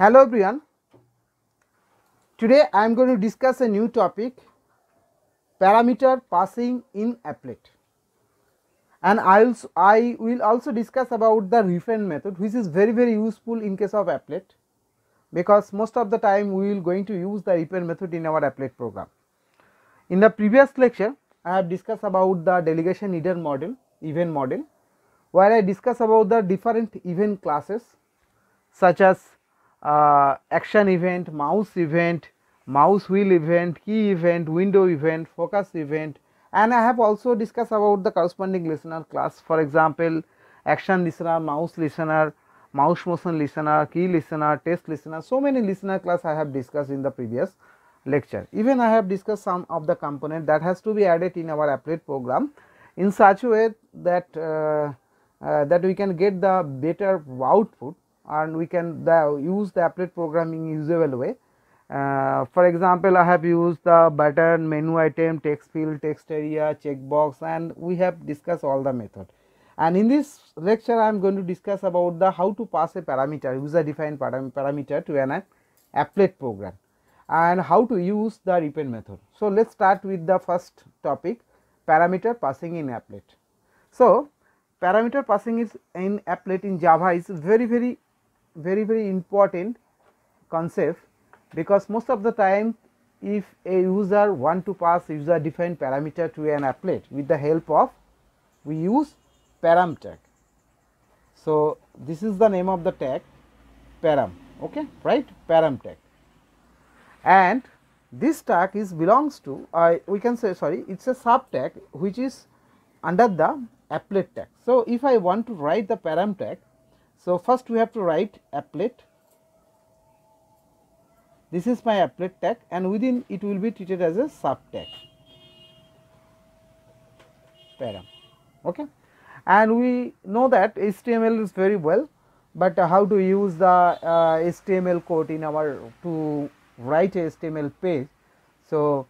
Hello everyone. Today I am going to discuss a new topic parameter passing in applet and I will, I will also discuss about the repaint method which is very very useful in case of applet because most of the time we will going to use the repaint method in our applet program. In the previous lecture I have discussed about the delegation needed model event model where I discuss about the different event classes such as uh, action event, mouse event, mouse wheel event, key event, window event, focus event. And I have also discussed about the corresponding listener class. For example action listener, mouse listener, mouse motion listener, key listener, text listener. So many listener class I have discussed in the previous lecture. Even I have discussed some of the component that has to be added in our applet program in such a way that uh, uh, that we can get the better output and we can use the applet programming usable way. Uh, for example, I have used the button, menu item, text field, text area, checkbox and we have discussed all the method. And in this lecture I am going to discuss about the how to pass a parameter user defined param parameter to an applet program and how to use the repaint method. So, let us start with the first topic parameter passing in applet. So, parameter passing is in applet in Java is very very very very important concept because most of the time if a user want to pass user defined parameter to an applet with the help of we use param tag. So, this is the name of the tag param okay right param tag and this tag is belongs to uh, we can say sorry it is a sub tag which is under the applet tag. So, if I want to write the param tag so, first we have to write applet this is my applet tag and within it will be treated as a sub tag param okay and we know that HTML is very well, but uh, how to use the uh, HTML code in our to write a HTML page. So,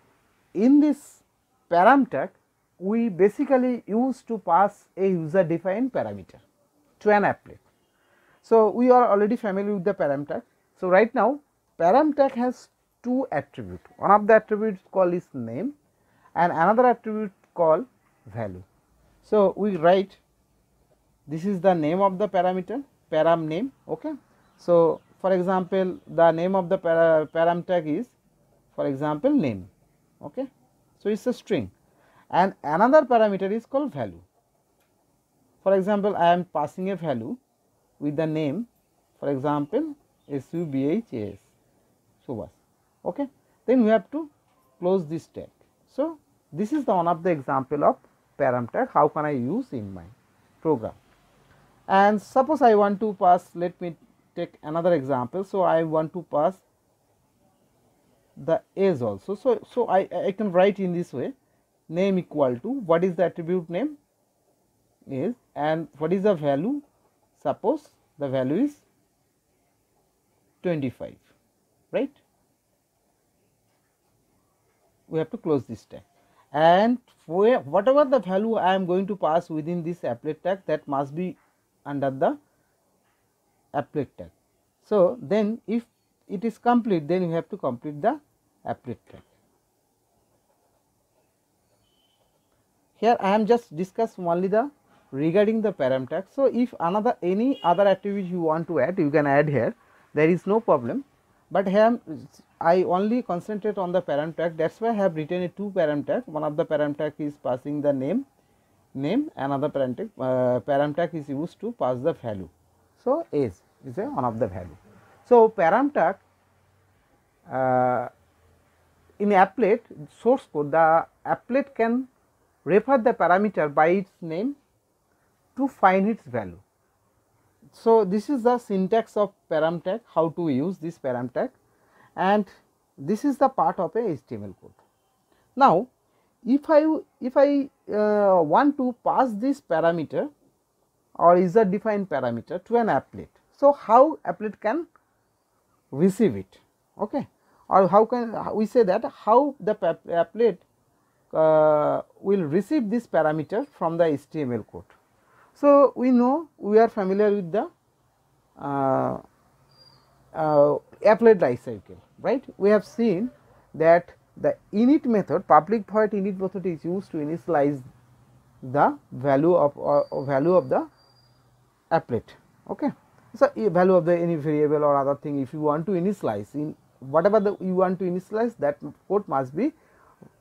in this param tag we basically use to pass a user defined parameter to an applet. So, we are already familiar with the param tag. So, right now param tag has two attributes one of the attributes called is name and another attribute called value. So, we write this is the name of the parameter param name ok. So, for example, the name of the para, param tag is for example name ok. So, it is a string and another parameter is called value. For example, I am passing a value with the name for example SUBHAS Subhas okay. Then we have to close this tag. So, this is the one of the example of param tag how can I use in my program? And suppose I want to pass let me take another example. So, I want to pass the age also. So, so I, I can write in this way. Name equal to what is the attribute name? Is and what is the value suppose the value is 25 right we have to close this tag and for whatever the value I am going to pass within this applet tag that must be under the applet tag. So, then if it is complete then you have to complete the applet tag. Here I am just discuss only the regarding the param tag. So, if another any other attribute you want to add you can add here there is no problem, but here I only concentrate on the param tag that is why I have written a two param tag one of the param tag is passing the name name another param tag, uh, param tag is used to pass the value. So, age is a one of the value. So, param tag uh, in applet source code the applet can refer the parameter by its name to find its value. So, this is the syntax of param tag how to use this param tag and this is the part of a HTML code. Now, if I if I uh, want to pass this parameter or is a defined parameter to an applet. So, how applet can receive it okay or how can we say that how the applet uh, will receive this parameter from the HTML code. So, we know we are familiar with the uh, uh, applet life cycle right we have seen that the init method public void init method is used to initialize the value of uh, value of the applet okay so value of the any variable or other thing if you want to initialize in whatever the you want to initialize that code must be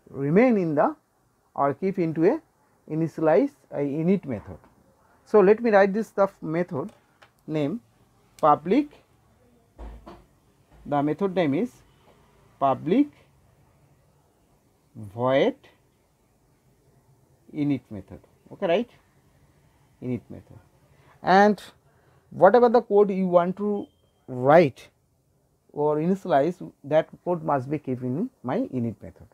remain in the or keep into a initialize a init method. So, let me write this stuff method name public the method name is public void init method okay right init method and whatever the code you want to write or initialize that code must be kept in my init method.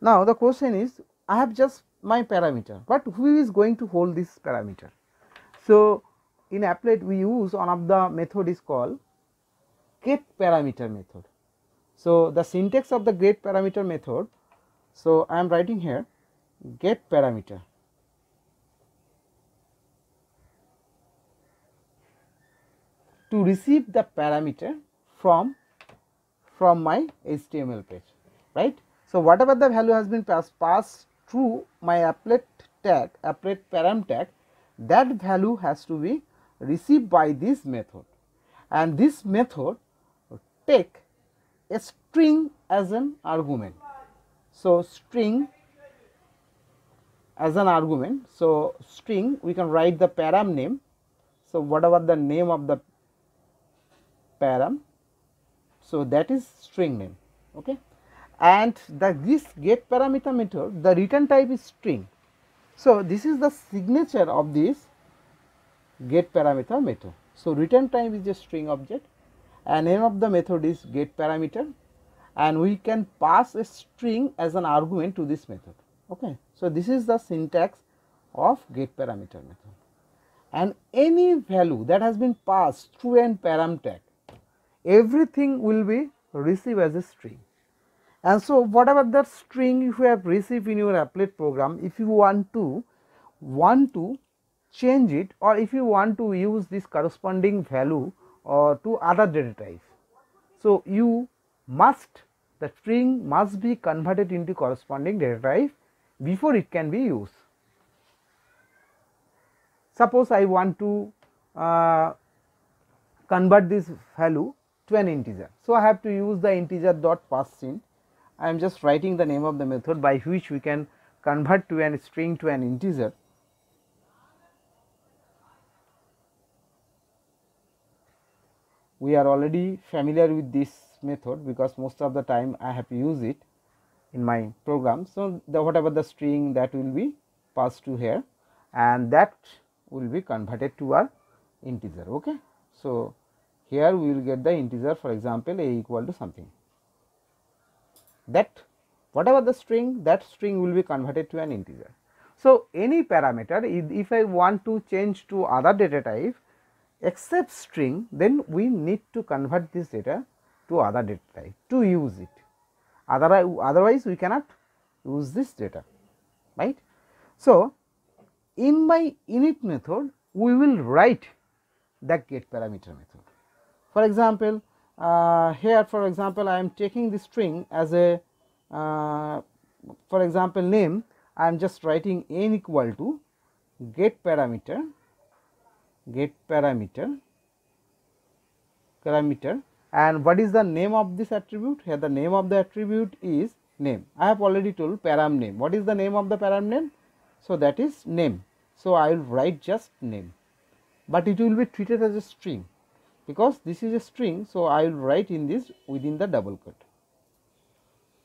Now, the question is I have just my parameter, but who is going to hold this parameter? So, in applet we use one of the method is called get parameter method. So, the syntax of the get parameter method. So, I am writing here get parameter to receive the parameter from from my HTML page right. So, whatever the value has been passed passed through my applet tag applet param tag that value has to be received by this method and this method take a string as an argument. So, string as an argument. So, string we can write the param name. So, whatever the name of the param. So, that is string name okay. and the this get parameter method the return type is string. So, this is the signature of this get parameter method. So, return type is a string object and name of the method is get parameter and we can pass a string as an argument to this method. Okay. So, this is the syntax of get parameter method and any value that has been passed through an param tag everything will be received as a string. And so, whatever that string you have received in your applet program, if you want to want to change it or if you want to use this corresponding value or to other data types. So, you must the string must be converted into corresponding data type before it can be used. Suppose I want to uh, convert this value to an integer. So, I have to use the integer dot parseInt. I am just writing the name of the method by which we can convert to an string to an integer. We are already familiar with this method because most of the time I have used it in my program. So, the whatever the string that will be passed to here and that will be converted to our integer. Okay. So, here we will get the integer for example a equal to something that whatever the string that string will be converted to an integer. So, any parameter if I want to change to other data type except string then we need to convert this data to other data type to use it otherwise, otherwise we cannot use this data right. So, in my init method we will write the get parameter method for example, uh, here for example, I am taking the string as a uh, for example name. I am just writing n equal to get parameter get parameter parameter. And what is the name of this attribute? Here the name of the attribute is name. I have already told param name. What is the name of the param name? So that is name. So I will write just name. But it will be treated as a string because this is a string. So, I will write in this within the double quote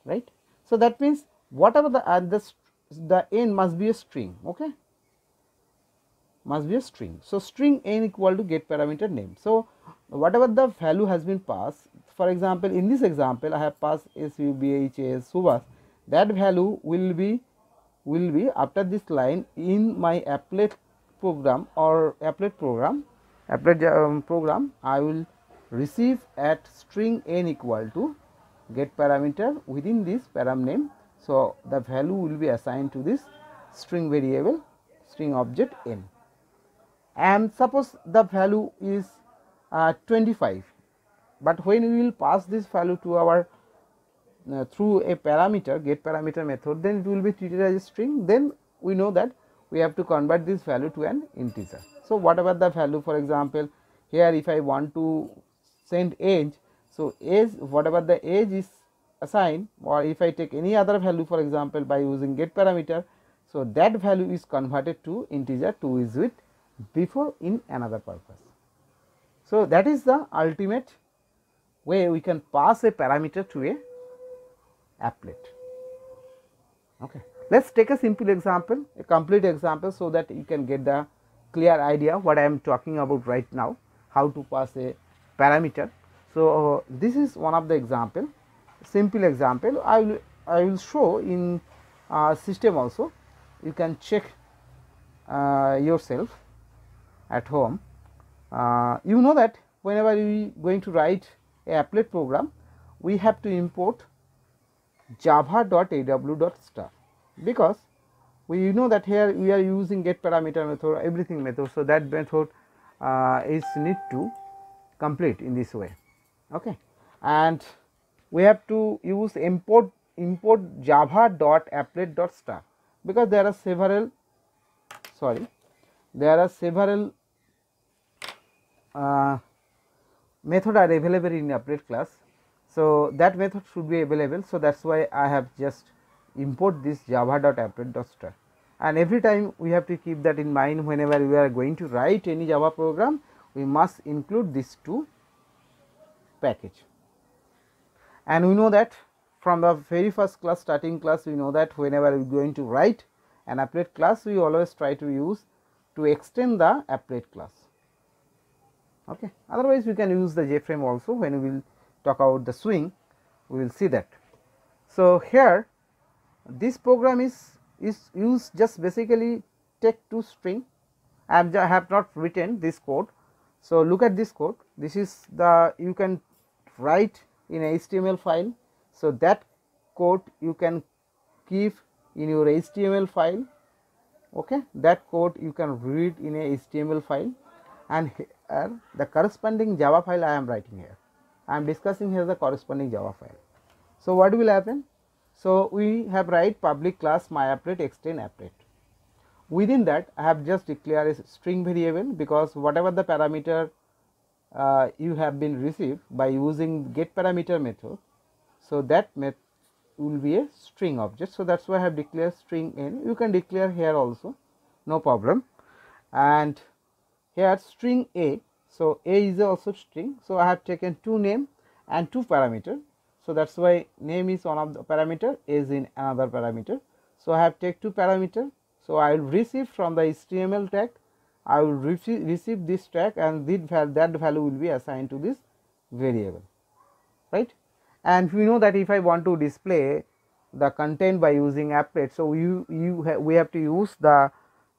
right. So, that means whatever the uh, the, the n must be a string okay must be a string. So, string n equal to get parameter name. So, whatever the value has been passed for example, in this example I have passed S U B H A S Subhas that value will be will be after this line in my applet program or applet program applet um, program I will receive at string n equal to get parameter within this param name. So, the value will be assigned to this string variable string object n and suppose the value is uh, 25 but when we will pass this value to our uh, through a parameter get parameter method then it will be treated as a string then we know that we have to convert this value to an integer. So, whatever the value for example, here if I want to send age, so age whatever the age is assigned or if I take any other value for example, by using get parameter. So, that value is converted to integer to is with before in another purpose. So, that is the ultimate way we can pass a parameter to a applet. Okay. Let us take a simple example, a complete example so that you can get the clear idea what I am talking about right now, how to pass a parameter. So, uh, this is one of the example, simple example I will I will show in uh, system also, you can check uh, yourself at home. Uh, you know that whenever we going to write a applet program, we have to import java.aw.star because we know that here we are using get parameter method everything method. So, that method uh, is need to complete in this way okay. and we have to use import import java dot applet dot star because there are several sorry there are several uh, method are available in applet class. So, that method should be available. So, that is why I have just import this java.applet.star and every time we have to keep that in mind whenever we are going to write any java program we must include these two package. And we know that from the very first class starting class we know that whenever we are going to write an applet class we always try to use to extend the applet class. Okay? Otherwise we can use the jframe also. When we will talk about the swing we will see that. So here this program is is used just basically take two string. I have not written this code. So, look at this code. This is the you can write in a HTML file. So, that code you can keep in your HTML file. Okay? That code you can read in a HTML file. And here uh, the corresponding Java file I am writing here. I am discussing here the corresponding Java file. So, what will happen so, we have write public class myapplet extend applet. Within that I have just declared a string variable because whatever the parameter uh, you have been received by using get parameter method. So, that method will be a string object. So, that is why I have declared string n you can declare here also no problem and here string a. So, a is also string. So, I have taken two name and two parameter so, that is why name is one of the parameter is in another parameter. So, I have take two parameter. So, I will receive from the HTML tag I will receive, receive this tag and that value will be assigned to this variable right. And we know that if I want to display the content by using applet. So, you, you ha we have to use the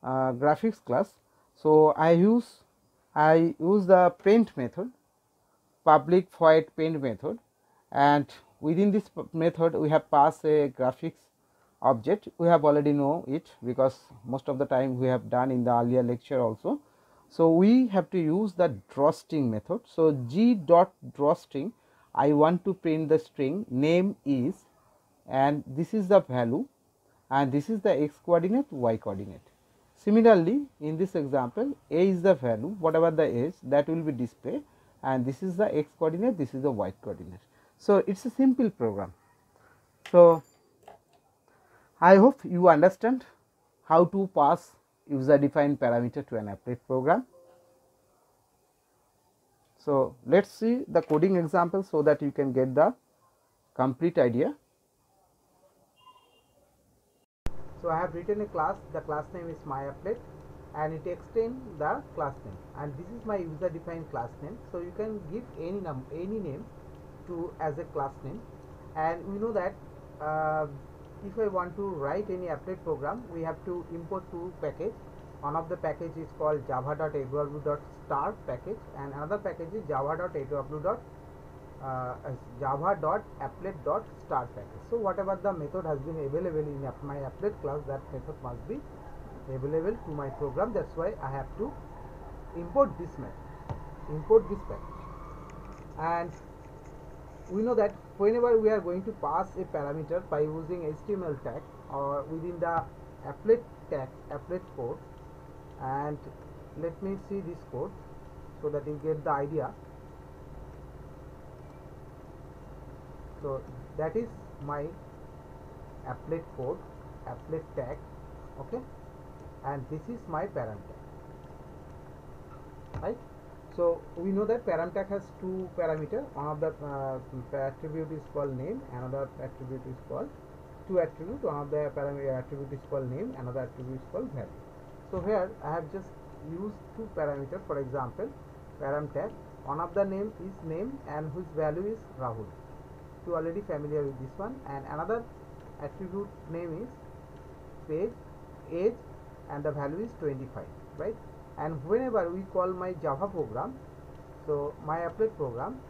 uh, graphics class. So, I use I use the paint method public void paint method and within this method we have passed a graphics object we have already know it because most of the time we have done in the earlier lecture also. So, we have to use the drawstring method. So, g dot drawstring I want to print the string name is and this is the value and this is the x coordinate y coordinate. Similarly, in this example a is the value whatever the is that will be displayed and this is the x coordinate this is the y coordinate. So, it is a simple program. So, I hope you understand how to pass user defined parameter to an applet program. So, let us see the coding example so that you can get the complete idea. So, I have written a class, the class name is myapplet and it extends the class name and this is my user defined class name. So, you can give any num any name to as a class name and we know that uh, if I want to write any applet program we have to import two package one of the package is called java.aw.star package and another package is java.aw. Uh, package. So, whatever the method has been available in my applet class that method must be available to my program that is why I have to import this method import this package and we know that whenever we are going to pass a parameter by using HTML tag or within the applet tag applet code and let me see this code so that you get the idea. So that is my applet code applet tag okay? And this is my param tag right so we know that param tag has two parameter. One of the uh, attribute is called name another attribute is called two attribute one of the parameter attribute is called name another attribute is called value. So here i have just used two parameter. For example param tag one of the name is name and whose value is rahul. You already familiar with this one. And another attribute name is page age and the value is 25 right and whenever we call my java program so my applet program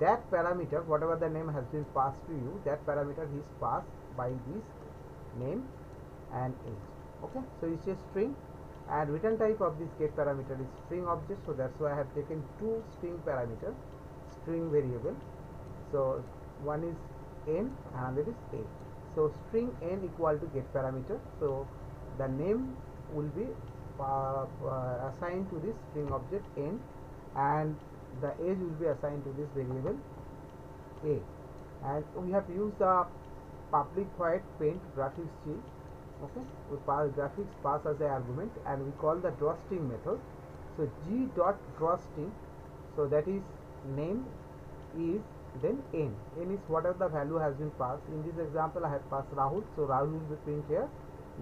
that parameter whatever the name has been passed to you that parameter is passed by this name and age. Okay? So it's a string and return type of this get parameter is string object. So that's why I have taken two string parameter string variable. So one is n another is a. So string n equal to get parameter. So the name will be Uh, uh, assigned to this string object n and the age will be assigned to this variable a. And we have used the public void paint graphics g okay? We pass graphics pass as the argument and we call the drawstring method. So g dot drawstring so that is name is then n. N is whatever the value has been passed. In this example i have passed rahul so rahul will be print here.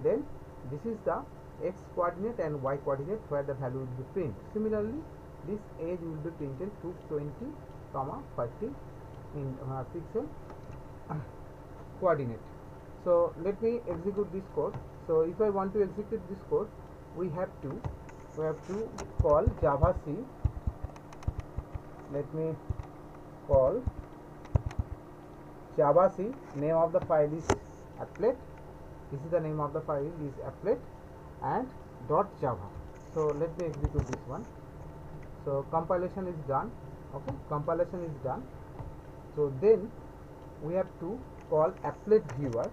Then this is the x coordinate and y coordinate where the value will be print. Similarly this age will be printed to 20 comma 40 in uh, pixel coordinate. So let me execute this code. So if i want to execute this code we have to we have to call java c. Let me call java c. Name of the file is applet. This is the name of the file is applet and dot java. So let me execute this one. So compilation is done. Okay compilation is done. So then we have to call applet viewer.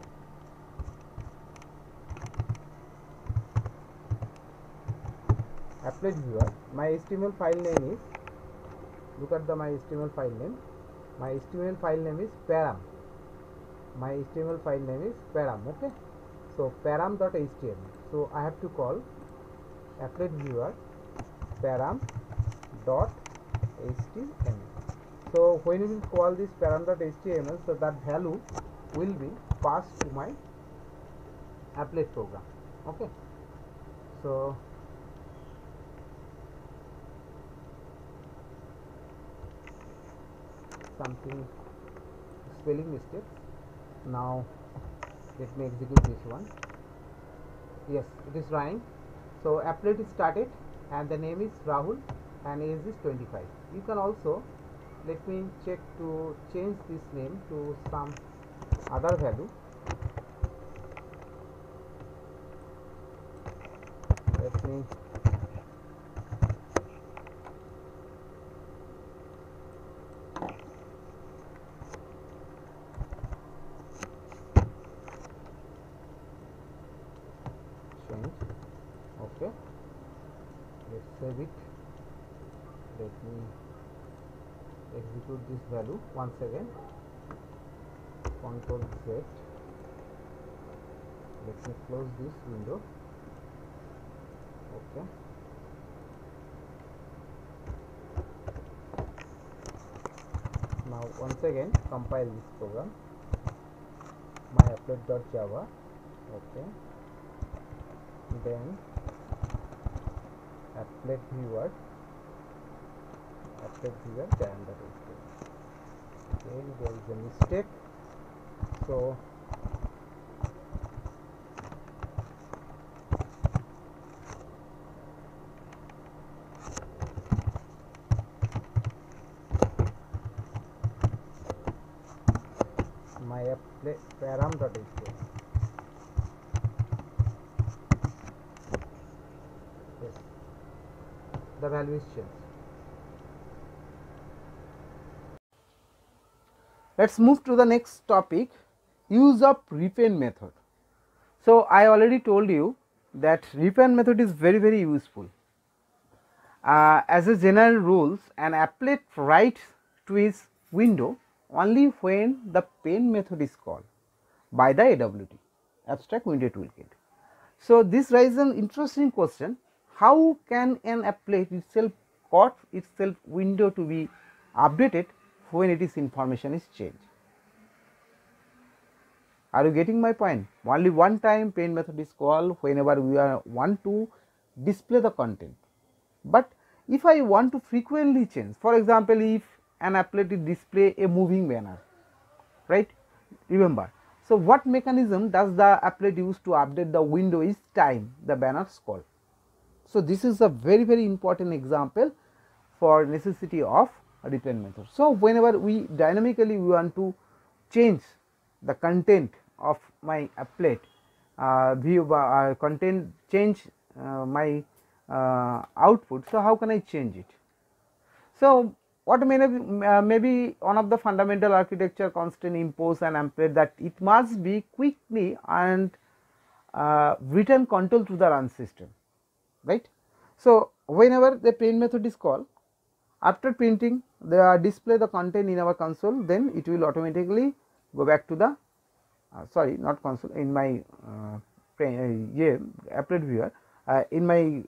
Applet viewer. My html file name is look at the my html file name. My html file name is param. My html file name is param okay? So param.html so i have to call applet viewer param dot html so when we call this param.html so that value will be passed to my applet program. Okay? So something spelling mistake now let me execute this one yes it is running so applet is started and the name is rahul and age is 25 you can also let me check to change this name to some other value. Let me change okay let's save it let me execute this value once again control z. Let me close this window. Okay. Now once again compile this program. My applet.java okay. Then applet viewer applet viewer is again there is a mistake. So my applet param.html yes. The value is changed let us move to the next topic use of repaint method. So, I already told you that repaint method is very very useful. Uh, as a general rules an applet writes to his window only when the paint method is called by the AWT abstract window toolkit. So, this raises an interesting question how can an applet itself cause itself window to be updated when its information is changed. Are you getting my point? Only one time paint method is called whenever we are want to display the content. But if I want to frequently change, for example, if an applet is display a moving banner, right? Remember. So, what mechanism does the applet use to update the window is time the banner called? So, this is a very very important example for necessity of repaint method. So, whenever we dynamically we want to change the content of my applet uh, view uh, content change uh, my uh, output. So, how can I change it? So, what may be, uh, be one of the fundamental architecture constraint impose an applet that it must be quickly and uh, return control to the run system right. So, whenever the paint method is called after printing the display the content in our console then it will automatically go back to the uh, sorry not console in my uh, yeah, applet viewer uh, in my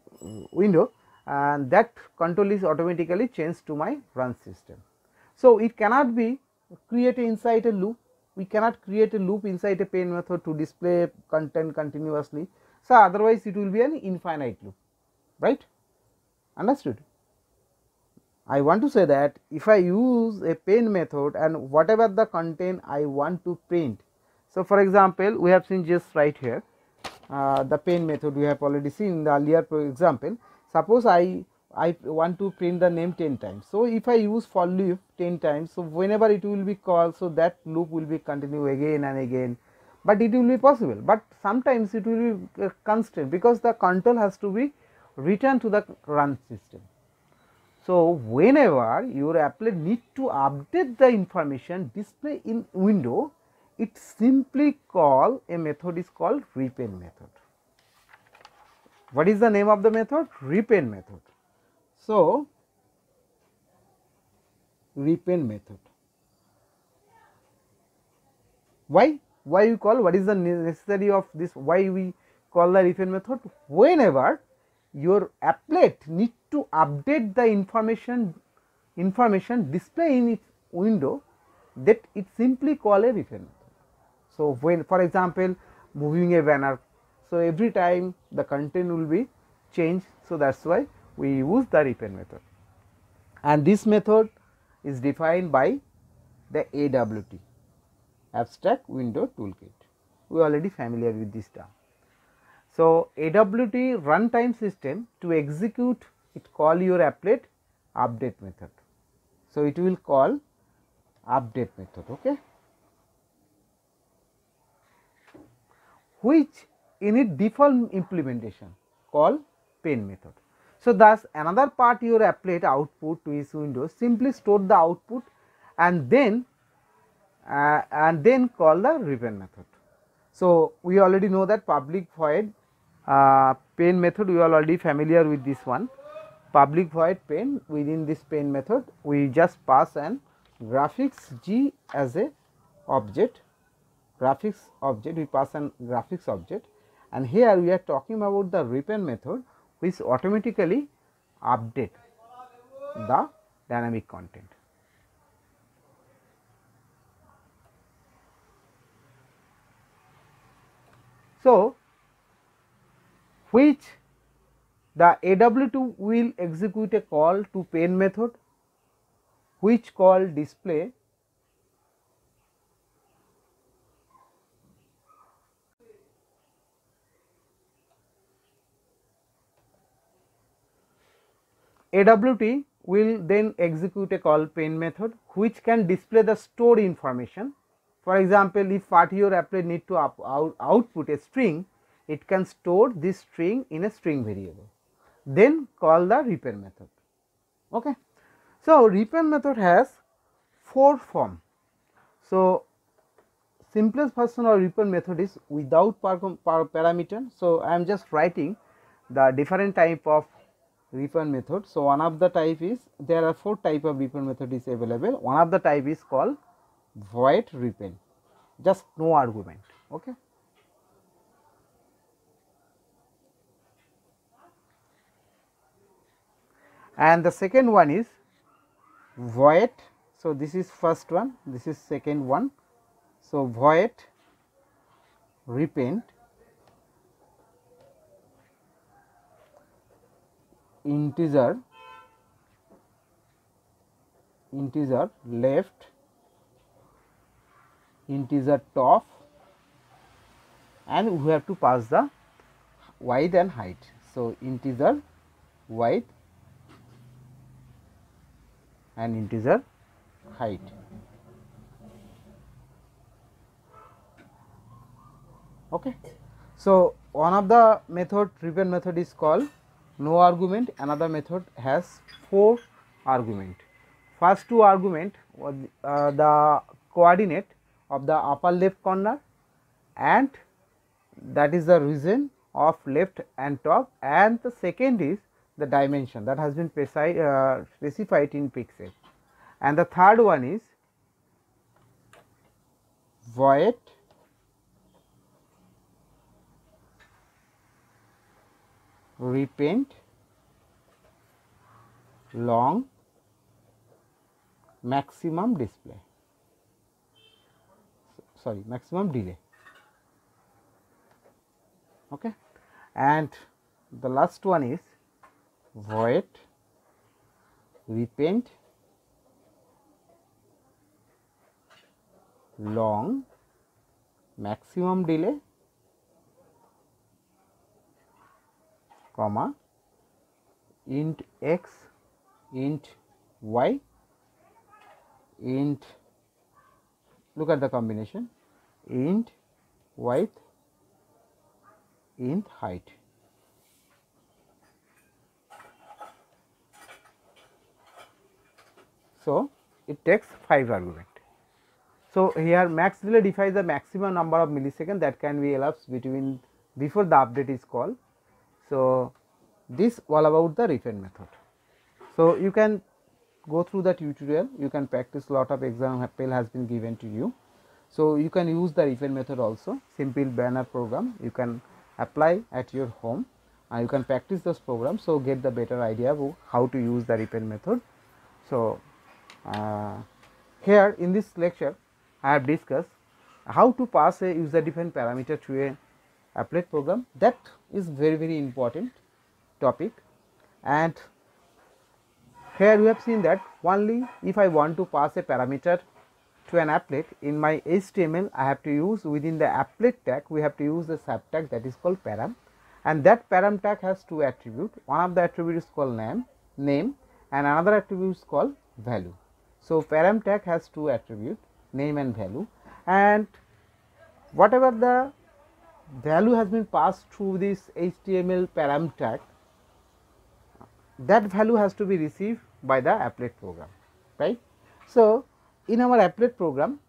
window and that control is automatically changed to my run system. So, it cannot be created inside a loop we cannot create a loop inside a paint method to display content continuously. So, otherwise it will be an infinite loop right understood. I want to say that if I use a paint method and whatever the content I want to print. So, for example, we have seen just right here uh, the paint method we have already seen in the earlier example. Suppose I I want to print the name 10 times. So, if I use for loop 10 times, so whenever it will be called, so that loop will be continue again and again, but it will be possible. But sometimes it will be constrained because the control has to be returned to the run system. So, whenever your applet need to update the information display in window, it simply call a method is called repaint method. What is the name of the method? Repaint method. So, repaint method. Why? Why you call? What is the necessity of this? Why we call the repaint method? Whenever your applet need to update the information information display in its window that it simply call a method. So, when for example, moving a banner, so every time the content will be changed. So, that is why we use the repaint method and this method is defined by the AWT abstract window toolkit. We already familiar with this term. So, AWT runtime system to execute it call your applet update method. So, it will call update method okay. which in its default implementation call paint method. So, thus another part your applet output to its window simply store the output and then uh, and then call the repaint method. So, we already know that public void uh, method we are already familiar with this one. Public void paint within this paint method we just pass an graphics g as a object. Graphics object we pass an graphics object. And here we are talking about the repaint method which automatically update the dynamic content. So, which the AWT will execute a call to paint method which call display AWT will then execute a call paint method which can display the stored information. For example, if your applet need to output a string, it can store this string in a string variable then call the repaint method okay so repaint method has four form So, simplest version of repaint method is without parameter. So, I am just writing the different type of repaint method. So, one of the type is there are four type of repaint method is available. One of the type is called void repaint, just no argument. Okay. And the second one is void. So, this is first one, this is second one. So, void repaint integer integer left integer top and we have to pass the width and height. So, integer width and integer height. Okay. So, one of the method repaint method is called no argument another method has four argument. First two argument was uh, the coordinate of the upper left corner and that is the region of left and top and the second is the dimension that has been uh, specified in pixel. And the third one is void repaint long maximum display. Sorry maximum delay. Okay? And the last one is void repaint long maximum delay comma int x int y int look at the combination int width int height So, it takes 5 argument. So, here max delay defines the maximum number of milliseconds that can be elapsed between before the update is called. So, this all about the repaint method. So, you can go through the tutorial, you can practice lot of example has been given to you. So, you can use the repaint method also simple banner program you can apply at your home and you can practice those programs. So, get the better idea of how to use the repaint method. So, uh, here in this lecture I have discussed how to pass a user defined parameter to a applet program. That is very very important topic. And here we have seen that only if I want to pass a parameter to an applet in my HTML I have to use within the applet tag we have to use the sub tag that is called param. And that param tag has two attributes one of the attributes is called name name and another attribute is called value so, param tag has two attributes name and value. And whatever the value has been passed through this HTML param tag that value has to be received by the applet program right. So, in our applet program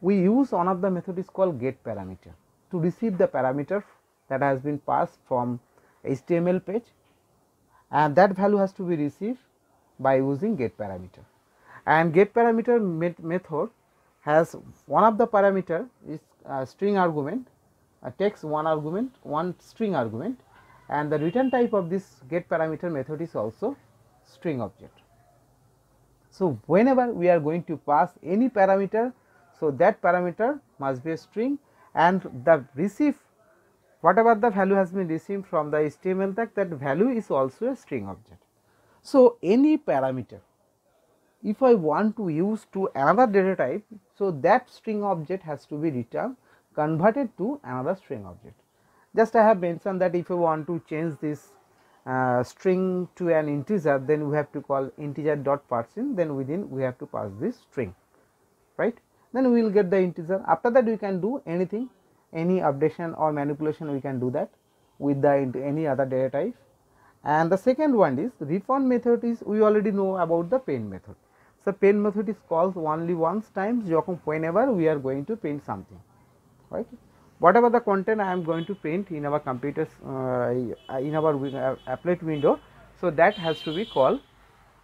we use one of the method is called get parameter to receive the parameter that has been passed from HTML page. And that value has to be received by using get parameter and get parameter method has one of the parameter is string argument uh, takes one argument one string argument and the return type of this get parameter method is also string object. So, whenever we are going to pass any parameter, so that parameter must be a string and the receive whatever the value has been received from the HTML tag that value is also a string object. So, any parameter if I want to use to another data type, so that string object has to be returned converted to another string object. Just I have mentioned that if I want to change this uh, string to an integer then we have to call integer dot parseInt, then within we have to pass this string right? Then we will get the integer. After that we can do anything any updation or manipulation we can do that with the any other data type. And the second one is repaint method is we already know about the paint method So, paint method is called only once times whenever we are going to paint something right. Whatever the content I am going to paint in our computers uh, in our uh, applet window. So, that has to be called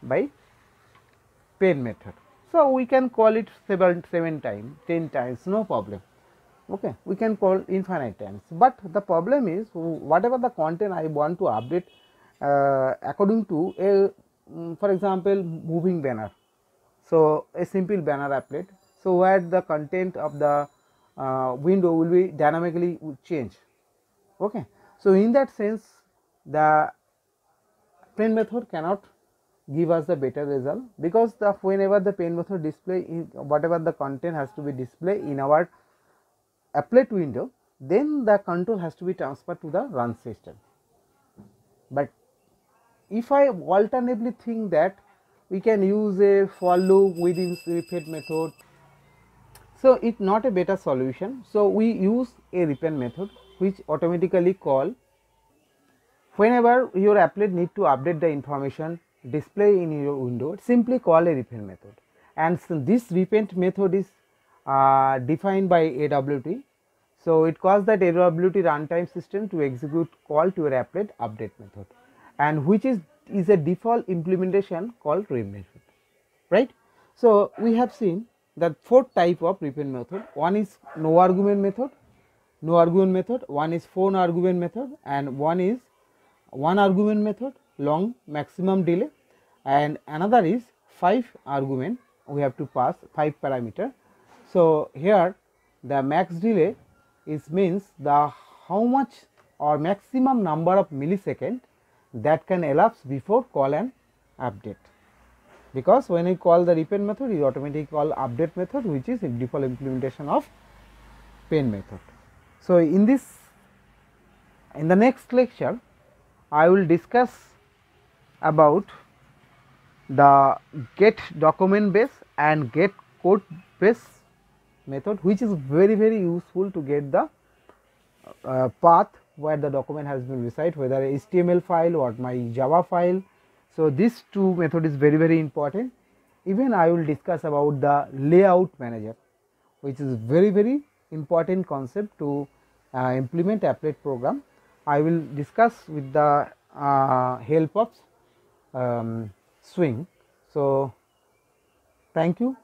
by paint method. So, we can call it seven, seven times, 10 times no problem okay we can call infinite times but the problem is whatever the content i want to update uh, according to a um, for example moving banner so a simple banner applet. So where the content of the uh, window will be dynamically change. Okay. So in that sense the paint method cannot give us the better result because the whenever the paint method display in whatever the content has to be displayed in our applet window then the control has to be transferred to the run system. But if I alternatively think that we can use a for loop within repaint method. So, it not a better solution. So, we use a repaint method which automatically call whenever your applet need to update the information display in your window simply call a repaint method and so this repaint method is uh, defined by AWT. So, it calls that AWT runtime system to execute call to your applet update method and which is is a default implementation called rev method right. So, we have seen that four type of repaint method. One is no argument method no argument method. One is phone argument method and one is one argument method long maximum delay. And another is 5 argument. We have to pass 5 parameter. So, here the max delay is means the how much or maximum number of millisecond that can elapse before call and update because when you call the repaint method you automatically call update method which is default implementation of paint method. So, in this in the next lecture I will discuss about the get document base and get code base method which is very very useful to get the uh, path where the document has been reside whether HTML file or my Java file. So, this two method is very very important even I will discuss about the layout manager which is very very important concept to uh, implement applet program. I will discuss with the uh, help of um, swing. So, thank you